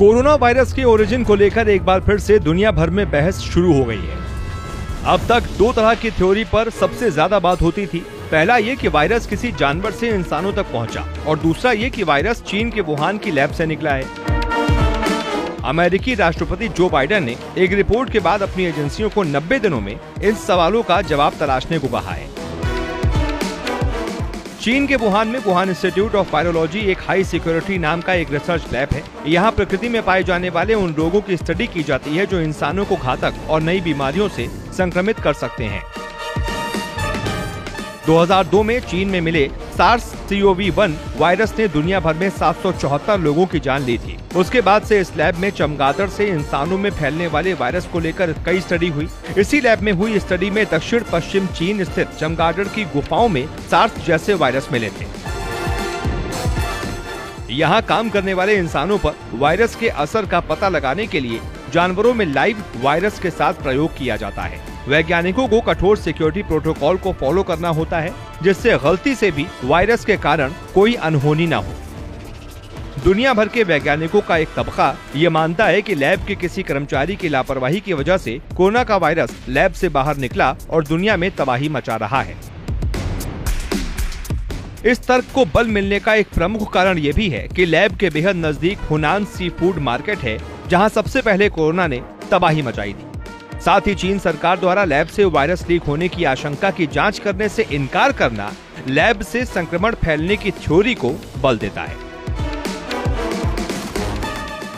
Corona virus के origin को लेकर एक बार फिर से दुनिया भर में बहस शुरू हो गई है। अब तक दो तरह की थ्योरी पर सबसे ज़्यादा बात होती थी। पहला ये कि वायरस किसी जानवर से इंसानों तक पहुँचा, और दूसरा ये कि वायरस चीन के वुहान की लैब से निकला है। अमेरिकी राष्ट्रपति जो बाइडेन ने एक रिपोर्ट के बाद अपनी एजेंसियों को 90 दिनों में इन सवालों का जवाब तलाशने को कहा है। चीन के वुहान में वुहान इंस्टीट्यूट ऑफ़ वायरोलॉजी एक हाई सिक्योरिटी नाम का एक रिसर्च लैब है। यहाँ प्रकृति में पाए जाने वाले उन रोगों की स्टडी की जाती है जो इंसानों को घातक और नई बीमारियों से संक्रमित कर सकते हैं। 2002 में चीन में मिले सार्स सीओवी वन वायरस ने दुनिया भर में सात सौ चौहत्तर लोगों की जान ली थी। उसके बाद से इस लैब में चमगादड़ से इंसानों में फैलने वाले वायरस को लेकर कई स्टडी हुई। इसी लैब में हुई स्टडी में दक्षिण पश्चिम चीन स्थित चमगादड़ की गुफाओं में सार्स जैसे वायरस मिले थे। यहाँ काम करने वाले इंसानों पर वायरस के असर का पता लगाने के लिए जानवरों में लाइव वायरस के साथ प्रयोग किया जाता है। वैज्ञानिकों को कठोर सिक्योरिटी प्रोटोकॉल को फॉलो करना होता है, जिससे गलती से भी वायरस के कारण कोई अनहोनी न हो। दुनिया भर के वैज्ञानिकों का एक तबका ये मानता है कि लैब के किसी कर्मचारी की लापरवाही की वजह से कोरोना का वायरस लैब से बाहर निकला और दुनिया में तबाही मचा रहा है। इस तर्क को बल मिलने का एक प्रमुख कारण ये भी है कि लैब के बेहद नज़दीक हुनान सी फ़ूड मार्केट है, जहाँ सबसे पहले कोरोना ने तबाही मचाई थी। साथ ही चीन सरकार द्वारा लैब से वायरस लीक होने की आशंका की जाँच करने से इनकार करना लैब से संक्रमण फैलने की थ्योरी को बल देता है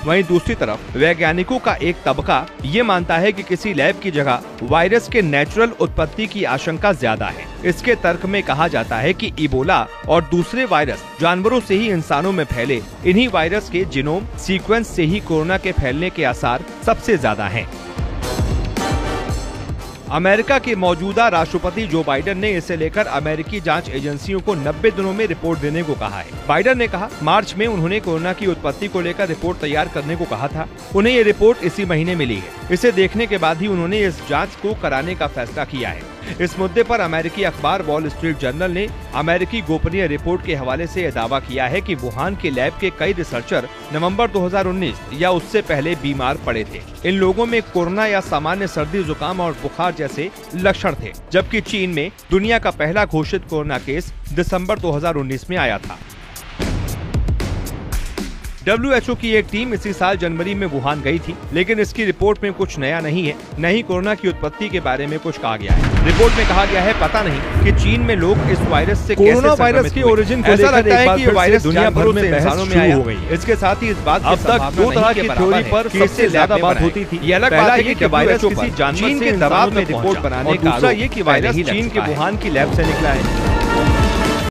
वहीं दूसरी तरफ़, वैज्ञानिकों का एक तबका ये मानता है कि किसी लैब की जगह वायरस के नेचुरल उत्पत्ति की आशंका ज़्यादा है इसके तर्क में कहा जाता है कि इबोला और दूसरे वायरस जानवरों से ही इंसानों में फैले, इन्हीं वायरस के जिनोम सीक्वेंस से ही कोरोना के फैलने के आसार सबसे ज़्यादा हैं। अमेरिका के मौजूदा राष्ट्रपति जो बाइडन ने इसे लेकर अमेरिकी जाँच एजेंसियों को 90 दिनों में रिपोर्ट देने को कहा है। बाइडन ने कहा, मार्च में उन्होंने कोरोना की उत्पत्ति को लेकर रिपोर्ट तैयार करने को कहा था। उन्हें ये रिपोर्ट इसी महीने मिली है। इसे देखने के बाद ही उन्होंने इस जाँच को कराने का फैसला किया है। इस मुद्दे पर अमेरिकी अखबार वॉल स्ट्रीट जर्नल ने अमेरिकी गोपनीय रिपोर्ट के हवाले से यह दावा किया है कि वुहान के लैब के कई रिसर्चर नवंबर 2019 या उससे पहले बीमार पड़े थे। इन लोगों में कोरोना या सामान्य सर्दी, जुकाम और बुखार जैसे लक्षण थे, जबकि चीन में दुनिया का पहला घोषित कोरोना केस दिसंबर 2019 में आया था। डब्ल्यूएचओ की एक टीम इसी साल जनवरी में वुहान गई थी लेकिन इसकी रिपोर्ट में कुछ नया नहीं है न ही कोरोना की उत्पत्ति के बारे में कुछ कहा गया है। रिपोर्ट में कहा गया है पता नहीं कि चीन में लोग इस वायरस से कोरोना वायरस की ओरिजिन ऐसा लगता है कि वायरस दुनिया भर में इंसानों में आया हो गई इसके साथ ही इस बात अब तक दो तरह की थ्योरी पर सबसे ज़्यादा बात होती थी। ये अलग बात है कि वायरस किसी जानवर के दबाव में रिपोर्ट बनाने का दूसरा ये कि वायरस चीन के वुहान की लैब से निकला है।